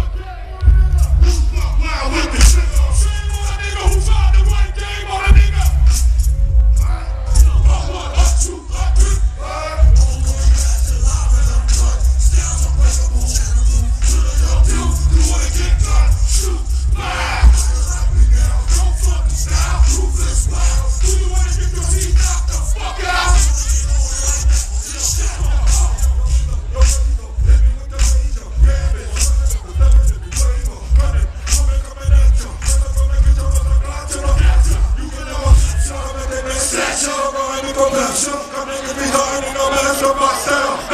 Two. snatch. You're going to collapse. I'm making me hard and I'm after myself.